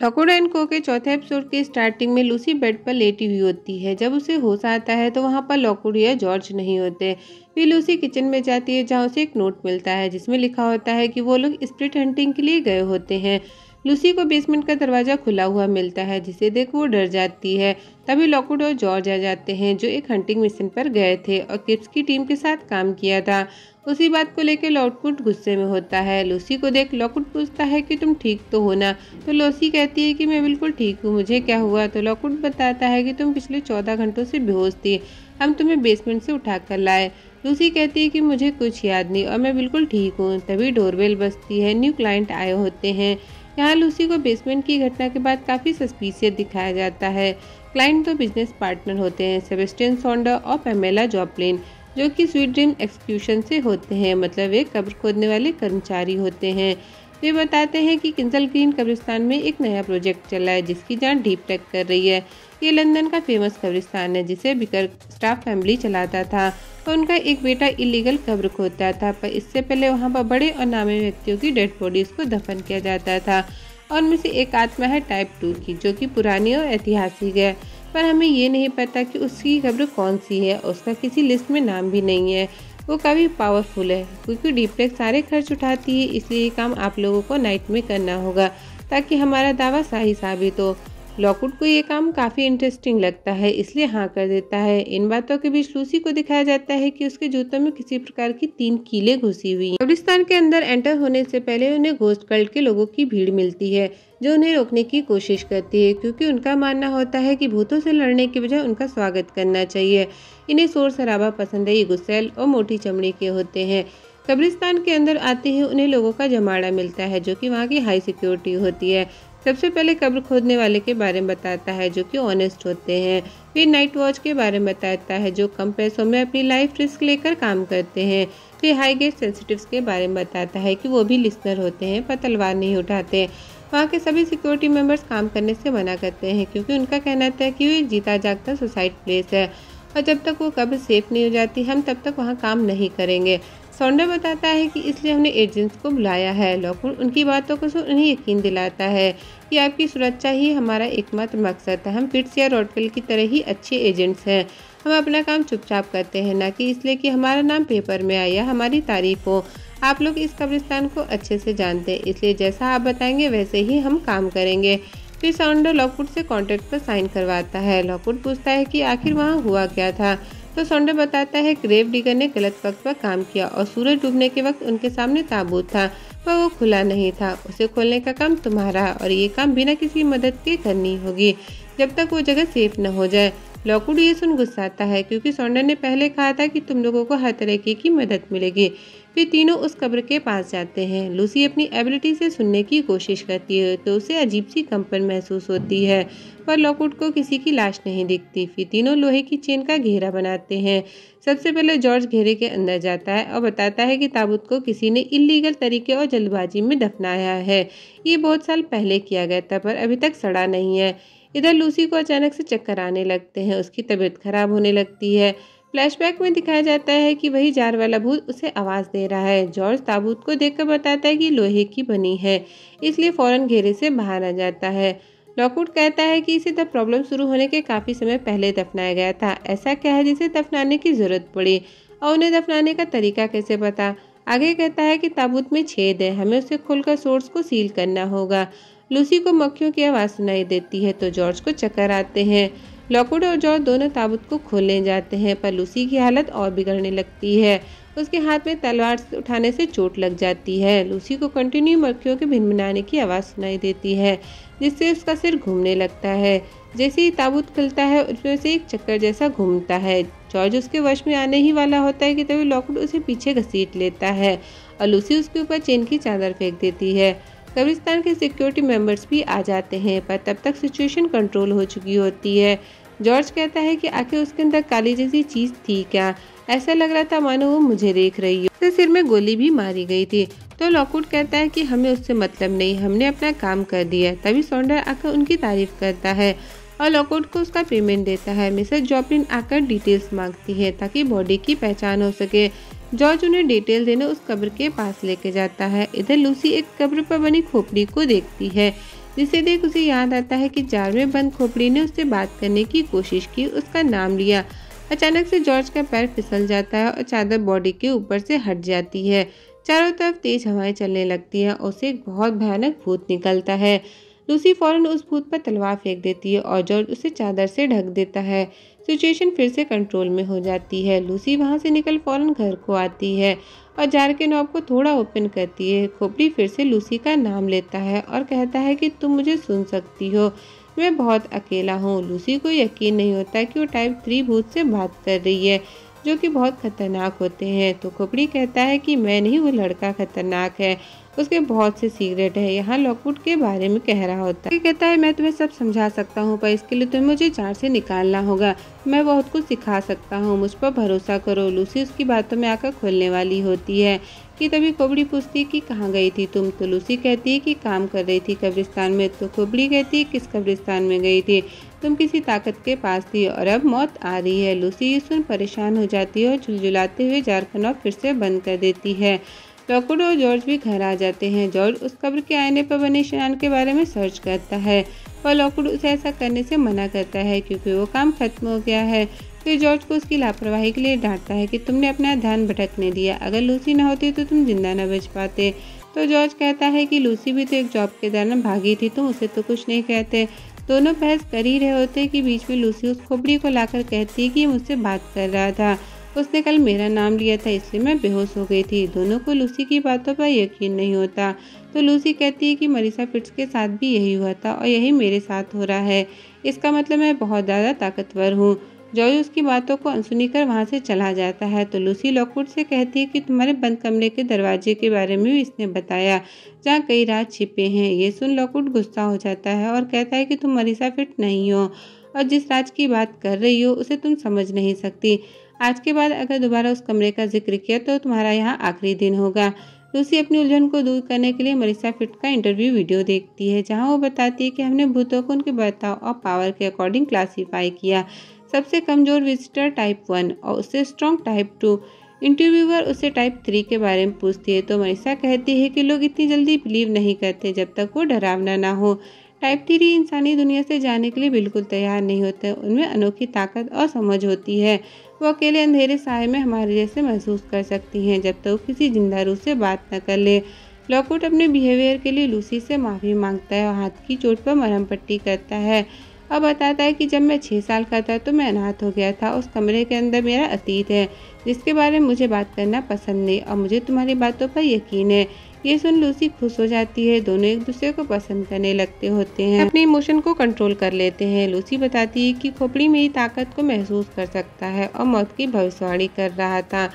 Lockwood and को के चौथे एपिसोड के स्टार्टिंग में लूसी बेड पर लेटी हुई होती है। जब उसे होश आता है तो वहाँ पर लॉकवुड या जॉर्ज नहीं होते। फिर लूसी किचन में जाती है, जहाँ उसे एक नोट मिलता है, जिसमें लिखा होता है कि वो लोग स्प्रिट हंटिंग के लिए गए होते हैं। लूसी को बेसमेंट का दरवाज़ा खुला हुआ मिलता है, जिसे देख वो डर जाती है। तभी लॉकवुड और जॉर्ज आ जाते हैं, जो एक हंटिंग मिशन पर गए थे और किप्स की टीम के साथ काम किया था। उसी बात को लेकर लॉकवुड गुस्से में होता है। लूसी को देख लॉकवुड पूछता है कि तुम ठीक तो हो ना? तो लूसी कहती है कि मैं बिल्कुल ठीक हूँ, मुझे क्या हुआ? तो लॉकवुड बताता है कि तुम पिछले चौदह घंटों से बेहोश थी, हम तुम्हें बेसमेंट से उठा कर लाए। लूसी कहती है कि मुझे कुछ याद नहीं और मैं बिल्कुल ठीक हूँ। तभी डोरबेल बजती है न्यू क्लाइंट आए होते हैं। यहाँ लूसी को बेसमेंट की घटना के बाद काफ़ी सस्पिशियस दिखाया जाता है। क्लाइंट तो बिज़नेस पार्टनर होते हैं सेबेस्टियन सोंडर और पेमेला जॉपलिन जो कि स्वीट ड्रीम एक्सक्यूशन से होते हैं मतलब वे कब्र खोदने वाले कर्मचारी होते हैं। वे बताते हैं कि किंजल ग्रीन कब्रिस्तान में एक नया प्रोजेक्ट चला है, जिसकी जान डीप टेक कर रही है। ये लंदन का फ़ेमस कब्रिस्तान है, जिसे बिकर स्टाफ फैमिली चलाता था। और उनका एक बेटा इलीगल कब्र खोदता था, पर इससे पहले वहाँ पर बड़े और नामी व्यक्तियों की डेड बॉडीज को दफन किया जाता था और उनमें से एक आत्मा है टाइप टू की, जो कि पुरानी और ऐतिहासिक है। पर हमें ये नहीं पता कि उसकी कब्र कौन सी है उसका किसी लिस्ट में नाम भी नहीं है। वो काफ़ी पावरफुल है, क्योंकि डीपटेक सारे खर्च उठाती है, इसलिए ये काम आप लोगों को नाइट में करना होगा, ताकि हमारा दावा सही साबित हो। लॉकवुड को ये काम काफ़ी इंटरेस्टिंग लगता है, इसलिए हाँ कर देता है। इन बातों के बीच लूसी को दिखाया जाता है कि उसके जूतों में किसी प्रकार की तीन कीले घुसी हुई कब्रिस्तान के अंदर एंटर होने से पहले उन्हें घोस्ट कल्ट के लोगों की भीड़ मिलती है, जो उन्हें रोकने की कोशिश करती है, क्योंकि उनका मानना होता है कि भूतों से लड़ने के बजाय उनका स्वागत करना चाहिए। इन्हें शोर शराबा पसंद है, ये गुस्सेल और मोटी चमड़ी के होते हैं। कब्रिस्तान के अंदर आते ही उन्हें लोगों का जमाड़ा मिलता है, जो कि वहाँ की हाई सिक्योरिटी होती है। सबसे पहले कब्र खोदने वाले के बारे में बताता है जो कि ऑनेस्ट होते हैं। फिर नाइट वॉच के बारे में बताता है जो कम पैसों में अपनी लाइफ रिस्क लेकर काम करते हैं। फिर हाई गेट सेंसिटिव्स के बारे में बताता है कि वो भी लिस्नर होते हैं पर तलवार नहीं उठाते। वहाँ के सभी सिक्योरिटी मेंबर्स काम करने से मना करते हैं, क्योंकि उनका कहना था कि वो एक जीता जागता सुसाइड प्लेस है। और जब तक वो कब्र सेफ़ नहीं हो जाती, हम तब तक वहाँ काम नहीं करेंगे। सौंडर बताता है कि इसलिए हमने एजेंट्स को बुलाया है। लॉकवुड उनकी बातों को सुन उन्हें यकीन दिलाता है कि आपकी सुरक्षा ही हमारा एकमात्र मकसद है। हम फिट्स या रोडकल की तरह ही अच्छे एजेंट्स हैं। हम अपना काम चुपचाप करते हैं, ना कि इसलिए कि हमारा नाम पेपर में आया, हमारी तारीफ़ हो। आप लोग इस कब्रिस्तान को अच्छे से जानते हैं, इसलिए जैसा आप बताएँगे, वैसे ही हम काम करेंगे। फिर साउंडर लॉकवुड से कॉन्ट्रैक्ट पर साइन करवाता है। लॉकवुड पूछता है कि आखिर वहाँ हुआ क्या था? तो सौंडर बताता है, ग्रेव डिगर ने गलत वक्त पर काम किया और सूरज डूबने के वक्त उनके सामने ताबूत था, पर वो खुला नहीं था। उसे खोलने का काम तुम्हारा और ये काम बिना किसी मदद के करनी होगी, जब तक वो जगह सेफ़ न हो जाए। लॉकवुड ये सुन गुस्साता है, क्योंकि सौंडर ने पहले कहा था कि तुम लोगों को हर तरीके की मदद मिलेगी। फिर तीनों उस कब्र के पास जाते हैं। लूसी अपनी एबिलिटी से सुनने की कोशिश करती है तो उसे अजीब सी कंपन महसूस होती है, पर लॉकवुड को किसी की लाश नहीं दिखती। फिर तीनों लोहे की चेन का घेरा बनाते हैं। सबसे पहले जॉर्ज घेरे के अंदर जाता है और बताता है कि ताबूत को किसी ने इलीगल तरीके और जल्दबाजी में दफनाया है। ये बहुत साल पहले किया गया था, पर अभी तक सड़ा नहीं है। इधर लूसी को अचानक से चक्कर आने लगते हैं, उसकी तबीयत खराब होने लगती है। फ्लैशबैक में दिखाया जाता है कि वही जार वाला भूत उसे आवाज़ दे रहा है। जॉर्ज ताबूत को देखकर बताता है कि लोहे की बनी है, इसलिए फ़ौरन घेरे से बाहर आ जाता है। लॉकवुड कहता है कि इसे द प्रॉब्लम शुरू होने के काफ़ी समय पहले दफनाया गया था। ऐसा क्या है जिसे दफनाने की ज़रूरत पड़ी और उन्हें दफनाने का तरीका कैसे पता? आगे कहता है कि ताबूत में छेद है, हमें उसे खोलकर सोर्स को सील करना होगा। लूसी को मक्खियों की आवाज़ सुनाई देती है तो जॉर्ज को चक्कर आते हैं। लॉकवुड और जॉर्ज दोनों ताबूत को खोलने जाते हैं, पर लूसी की हालत और बिगड़ने लगती है। उसके हाथ में तलवार उठाने से चोट लग जाती है। लूसी को कंटिन्यू मक्खियों के भिनभिनाने की आवाज़ सुनाई देती है, जिससे उसका सिर घूमने लगता है। जैसे ही ताबूत खुलता है, उसमें से एक चक्कर जैसा घूमता है। जॉर्ज उसके वश में आने ही वाला होता है कि तभी लॉकवुड उसे पीछे घसीट लेता है और लूसी उसके ऊपर चेन की चादर फेंक देती है। कब्रिस्तान के सिक्योरिटी मेंबर्स भी आ जाते हैं, पर तब तक सिचुएशन कंट्रोल हो चुकी होती है। जॉर्ज कहता है कि आखिर उसके अंदर काली जैसी चीज़ थी क्या? ऐसा लग रहा था मानो वो मुझे देख रही हो। सिर में गोली भी मारी गई थी। तो लॉकवुड कहता है कि हमें उससे मतलब नहीं, हमने अपना काम कर दिया तभी सौंडर आकर उनकी तारीफ़ करता है और लॉकवुड को उसका पेमेंट देता है। मिसेस जॉपलिन आकर डिटेल्स मांगती है ताकि बॉडी की पहचान हो सके। जॉर्ज उन्हें डिटेल देने उस कब्र के पास लेके जाता है। इधर लूसी एक कब्र पर बनी खोपड़ी को देखती है। जिसे देख उसे याद आता है कि जार में बंद खोपड़ी ने उससे बात करने की कोशिश की, उसका नाम लिया। अचानक से जॉर्ज का पैर फिसल जाता है और चादर बॉडी के ऊपर से हट जाती है। चारों तरफ़ तेज हवाएँ चलने लगती हैं और उसे एक बहुत भयानक भूत निकलता है। लूसी फ़ौरन उस भूत पर तलवार फेंक देती है और जॉर्ज उसे चादर से ढक देता है। सिचुएशन फिर से कंट्रोल में हो जाती है। लूसी वहाँ से निकल फ़ौरन घर को आती है और जार के नॉब को थोड़ा ओपन करती है। खोपड़ी फिर से लूसी का नाम लेता है और कहता है कि तुम मुझे सुन सकती हो। मैं बहुत अकेला हूँ। लूसी को यकीन नहीं होता कि वो टाइप थ्री भूत से बात कर रही है। जो कि बहुत खतरनाक होते हैं। तो खोपड़ी कहता है कि मैं नहीं, वो लड़का खतरनाक है। उसके बहुत से सीक्रेट है। यहाँ लॉकवुड के बारे में कह रहा होता है। कहता है, मैं तुम्हें सब समझा सकता हूँ, पर इसके लिए तुम्हें मुझे जार से निकालना होगा। मैं बहुत कुछ सिखा सकता हूँ। मुझ पर भरोसा करो। लूसी, उसकी बातों में आकर खोलने वाली होती है कि तभी खोबड़ी पूछती कि कहाँ गई थी तुम? तो लूसी कहती है कि काम कर रही थी कब्रिस्तान में। तो खोबड़ी कहती है, किस कब्रिस्तान में गई थी? तुम किसी ताकत के पास थी और अब मौत आ रही है। लूसी ये सुन परेशान हो जाती है और झुलझुलाते हुए जार फिर से बंद कर देती है। लॉकवुड और जॉर्ज भी घर आ जाते हैं। जॉर्ज उस कब्र के आईने पर बने निशान के बारे में सर्च करता है और लॉकवुड उसे ऐसा करने से मना करता है क्योंकि वो काम खत्म हो गया है। फिर जॉर्ज को उसकी लापरवाही के लिए डांटता है कि तुमने अपना ध्यान भटकने दिया। अगर लूसी न होती तो तुम ज़िंदा न बच पाते। तो जॉर्ज कहता है कि लूसी भी तो एक जॉब के दौरान भागी थी, तुम उसे तो कुछ नहीं कहते। दोनों बहस कर ही रहे होते कि बीच में लूसी उस खोपड़ी को लाकर कहती कि मुझसे बात कर रहा था। उसने कल मेरा नाम लिया था, इसलिए मैं बेहोश हो गई थी। दोनों को लूसी की बातों पर यकीन नहीं होता। तो लूसी कहती है कि मरीसा पिट्स के साथ भी यही हुआ था और यही मेरे साथ हो रहा है। इसका मतलब मैं बहुत ज़्यादा ताकतवर हूँ। जॉय उसकी बातों को अनसुनी कर वहाँ से चला जाता है। तो लूसी लॉकवुड से कहती है कि तुम्हारे बंद कमरे के दरवाजे के बारे में भी इसने बताया, जहाँ कई रात छिपे हैं। ये सुन लॉकवुड गुस्सा हो जाता है और कहता है कि तुम मरीसा फिट नहीं हो और जिस राज की बात कर रही हो, उसे तुम समझ नहीं सकती। आज के बाद अगर दोबारा उस कमरे का ज़िक्र किया तो तुम्हारा यहाँ आखिरी दिन होगा। लूसी अपनी उलझन को दूर करने के लिए मरीसा फिट का इंटरव्यू वीडियो देखती है, जहाँ वो बताती है कि हमने भूतों को उनके बर्ताव और पावर के अकॉर्डिंग क्लासीफाई किया। सबसे कमज़ोर विजिटर टाइप वन और उससे स्ट्रॉन्ग टाइप टू इंटरव्यूअर उसे टाइप थ्री के बारे में पूछती है तो मनीषा कहती है कि लोग इतनी जल्दी बिलीव नहीं करते जब तक वो डरावना ना हो। टाइप थ्री इंसानी दुनिया से जाने के लिए बिल्कुल तैयार नहीं होते, उनमें अनोखी ताकत और समझ होती है। वो अकेले अंधेरे साय में हमारे जैसे महसूस कर सकती हैं, जब तक तो किसी ज़िंदा रूह से बात न कर ले। लॉकआउट अपने बिहेवियर के लिए लूसी से माफ़ी माँगता है और हाथ की चोट पर मरहम पट्टी करता है। और बताता है कि जब मैं छः साल का था तो मैं अनाथ हो गया था। उस कमरे के अंदर मेरा अतीत है, जिसके बारे में मुझे बात करना पसंद नहीं और मुझे तुम्हारी बातों पर यकीन है। ये सुन लूसी खुश हो जाती है। दोनों एक दूसरे को पसंद करने लगते होते हैं। अपने इमोशन को कंट्रोल कर लेते हैं। लूसी बताती है कि खोपड़ी मेरी ताकत को महसूस कर सकता है और मौत की भविष्यवाणी कर रहा था।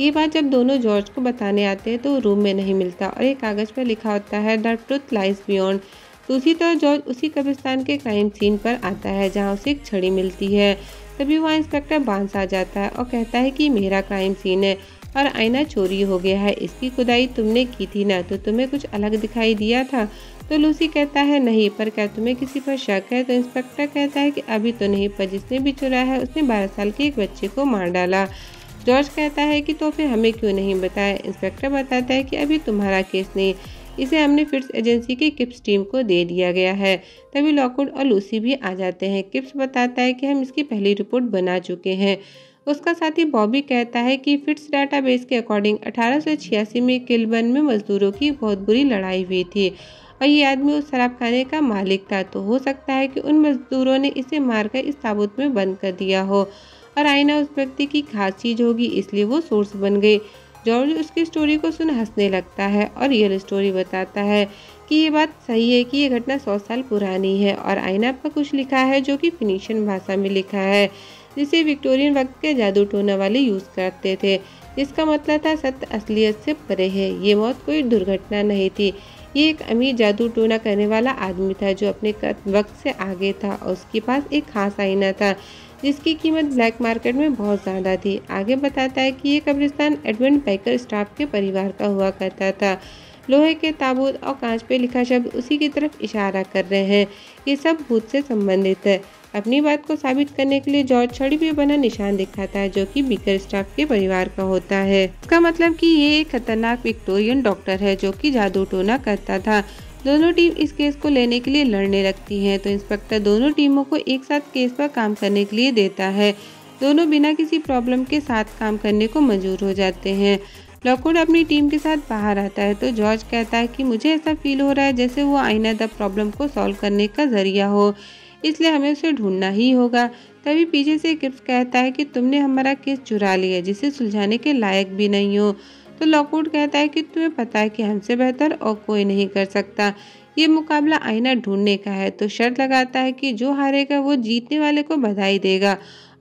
ये बात जब दोनों जॉर्ज को बताने आते हैं तो रूम में नहीं मिलता और एक कागज़ पर लिखा होता है द ट्रुथ लाइज बियॉन्ड दूसरी तरफ़ जॉर्ज उसी कब्रिस्तान के क्राइम सीन पर आता है, जहाँ उसे एक छड़ी मिलती है। तभी वहाँ इंस्पेक्टर बाँस आ जाता है और कहता है कि मेरा क्राइम सीन है और आईना चोरी हो गया है। इसकी खुदाई तुमने की थी ना तो तुम्हें कुछ अलग दिखाई दिया था। तो लूसी कहता है, नहीं, पर क्या तुम्हें किसी पर शक है? तो इंस्पेक्टर कहता है कि, अभी तो नहीं, पर जिसने भी चुरा है, उसने बारह साल के एक बच्चे को मार डाला। जॉर्ज कहता है कि तो फिर हमें क्यों नहीं बताया? इंस्पेक्टर बताता है कि, अभी तुम्हारा केस नहीं इसे हमने फिट्स एजेंसी की किप्स टीम को दे दिया गया है। तभी लॉकवुड और लूसी भी आ जाते हैं। किप्स बताता है कि हम इसकी पहली रिपोर्ट बना चुके हैं। उसका साथी बॉबी कहता है कि फिट्स डाटाबेस के अकॉर्डिंग अठारह सौ छियासी में किलबन में मजदूरों की बहुत बुरी लड़ाई हुई थी और ये आदमी उस शराब खाने का मालिक था। तो हो सकता है कि उन मजदूरों ने इसे मारकर इस ताबूत में बंद कर दिया हो और आईना उस व्यक्ति की खास चीज़ होगी, इसलिए वो सोर्स बन गई जॉर्ज उसकी स्टोरी को सुन हंसने लगता है और रियल स्टोरी बताता है कि ये बात सही है कि ये घटना सौ साल पुरानी है और आईना पर कुछ लिखा है जो कि फिनिशियन भाषा में लिखा है, जिसे विक्टोरियन वक्त के जादू टोना वाले यूज़ करते थे, जिसका मतलब था सत्य, असलियत से परे है। ये मौत कोई दुर्घटना नहीं थी। ये एक अमीर जादू टोना करने वाला आदमी था जो अपने वक्त से आगे था और उसके पास एक खास आईना था जिसकी कीमत ब्लैक मार्केट में बहुत ज़्यादा थी। आगे बताता है कि ये कब्रिस्तान एडवेंट बैकर स्टाफ के परिवार का हुआ करता था। लोहे के ताबूत और कांच पे लिखा शब्द उसी की तरफ़ इशारा कर रहे हैं। ये सब भूत से संबंधित है। अपनी बात को साबित करने के लिए जॉर्ज छड़ी भी बना निशान दिखाता है, जो कि बीकर स्टाफ के परिवार का होता है। इसका मतलब कि ये एक खतरनाक विक्टोरियन डॉक्टर है, जो कि जादू टोना करता था। दोनों टीम इस केस को लेने के लिए लड़ने लगती हैं तो इंस्पेक्टर दोनों टीमों को एक साथ केस पर काम करने के लिए देता है। दोनों बिना किसी प्रॉब्लम के साथ काम करने को मंजूर हो जाते हैं। लॉकवुड अपनी टीम के साथ बाहर आता है तो जॉर्ज कहता है कि मुझे ऐसा फील हो रहा है जैसे वो आईना द प्रॉब्लम को सॉल्व करने का ज़रिया हो, इसलिए हमें उसे ढूंढना ही होगा। तभी पीछे से गिफ्ट कहता है कि तुमने हमारा केस चुरा लिया, जिसे सुलझाने के लायक भी नहीं हो। तो लॉकवुड कहता है कि तुम्हें पता है कि हमसे बेहतर और कोई नहीं कर सकता। ये मुकाबला आईना ढूँढने का है तो शर्त लगाता है कि जो हारेगा वो जीतने वाले को बधाई देगा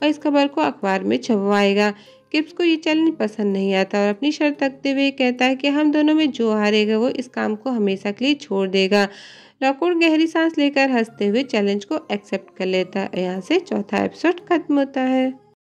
और इस खबर को अखबार में छपवाएगा। किप्स को ये चैलेंज पसंद नहीं आता और अपनी शर्त रखते हुए कहता है कि हम दोनों में जो हारेगा वो इस काम को हमेशा के लिए छोड़ देगा। लॉकवुड गहरी सांस लेकर हँसते हुए चैलेंज को एक्सेप्ट कर लेता है। यहाँ से चौथा एपिसोड खत्म होता है।